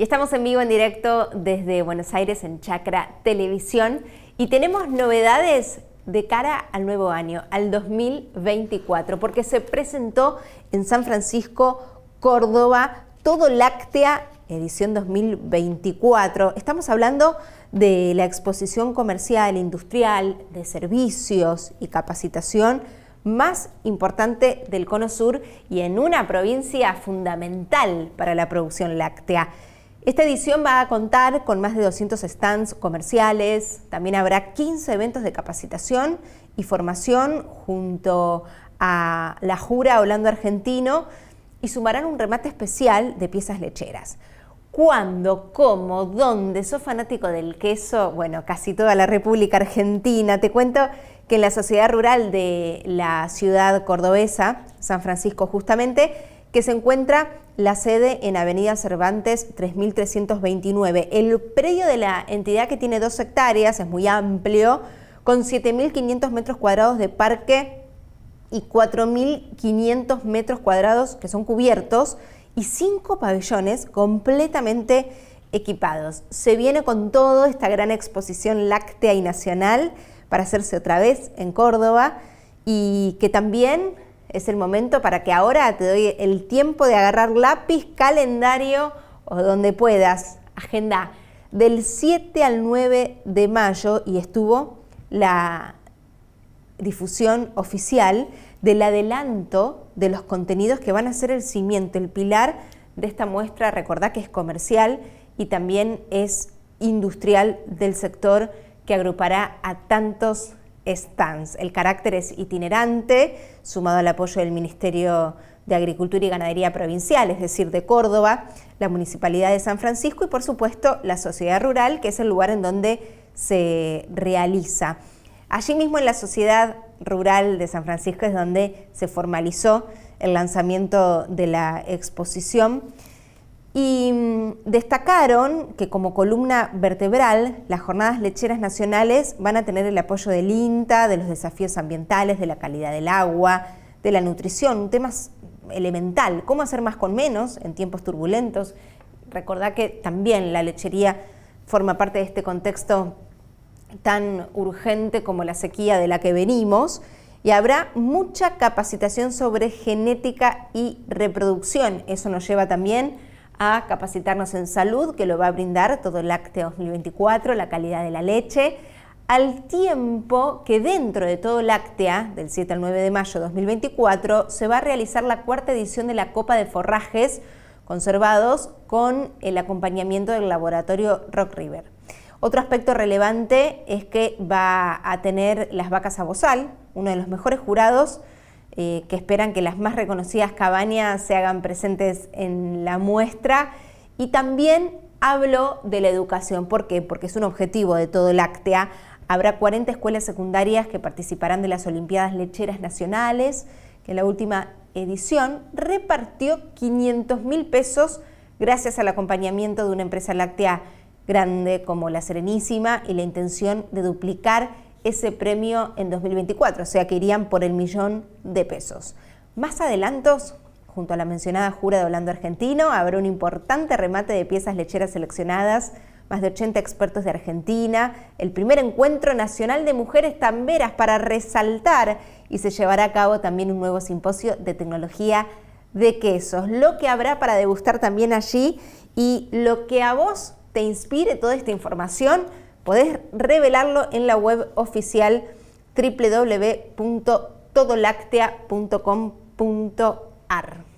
Y estamos en vivo en directo desde Buenos Aires en Chacra Televisión y tenemos novedades de cara al nuevo año, al 2024, porque se presentó en San Francisco, Córdoba, Todo Láctea edición 2024. Estamos hablando de la exposición comercial, industrial, de servicios y capacitación más importante del Cono Sur y en una provincia fundamental para la producción láctea. Esta edición va a contar con más de 200 stands comerciales, también habrá 15 eventos de capacitación y formación junto a la Jura Holando Argentino y sumarán un remate especial de piezas lecheras. ¿Cuándo? ¿Cómo? ¿Dónde? ¿Sos fanático del queso? Bueno, casi toda la República Argentina. Te cuento que en la sociedad rural de la ciudad cordobesa, San Francisco justamente, que se encuentra la sede en Avenida Cervantes 3329. El predio de la entidad que tiene dos hectáreas es muy amplio, con 7.500 metros cuadrados de parque y 4.500 metros cuadrados que son cubiertos y cinco pabellones completamente equipados. Se viene con todo esta gran exposición láctea y nacional para hacerse otra vez en Córdoba y que también es el momento para que ahora te doy el tiempo de agarrar lápiz, calendario o donde puedas, agenda del 7 al 9 de mayo y estuvo la difusión oficial del adelanto de los contenidos que van a ser el cimiento, el pilar de esta muestra. Recordá que es comercial y también es industrial del sector que agrupará a tantos stands. El carácter es itinerante, sumado al apoyo del Ministerio de Agricultura y Ganadería Provincial, es decir, de Córdoba, la Municipalidad de San Francisco y por supuesto la sociedad rural, que es el lugar en donde se realiza. Allí mismo en la sociedad rural de San Francisco es donde se formalizó el lanzamiento de la exposición destacaron que como columna vertebral las jornadas lecheras nacionales van a tener el apoyo del INTA, de los desafíos ambientales, de la calidad del agua, de la nutrición, un tema elemental, cómo hacer más con menos en tiempos turbulentos. Recordá que también la lechería forma parte de este contexto tan urgente como la sequía de la que venimos y habrá mucha capacitación sobre genética y reproducción. Eso nos lleva también a capacitarnos en salud, que lo va a brindar todo el Lácteo 2024, la calidad de la leche, al tiempo que dentro de todo Láctea, del 7 al 9 de mayo de 2024, se va a realizar la cuarta edición de la Copa de Forrajes conservados con el acompañamiento del laboratorio Rock River. Otro aspecto relevante es que va a tener las vacas a bozal, uno de los mejores jurados eh, que esperan que las más reconocidas cabañas se hagan presentes en la muestra. Y también hablo de la educación. ¿Por qué? Porque es un objetivo de todo Láctea. Habrá 40 escuelas secundarias que participarán de las Olimpiadas Lecheras Nacionales, que en la última edición repartió 500 mil pesos gracias al acompañamiento de una empresa láctea grande como la Serenísima y la intención de duplicar ese premio en 2024, o sea que irían por el millón de pesos. Más adelantos, junto a la mencionada Jura de Holando Argentino, habrá un importante remate de piezas lecheras seleccionadas, más de 80 expertos de Argentina, el primer encuentro nacional de mujeres tamberas para resaltar y se llevará a cabo también un nuevo simposio de tecnología de quesos, lo que habrá para degustar también allí y lo que a vos te inspire toda esta información Podés revelarlo en la web oficial www.todolactea.com.ar.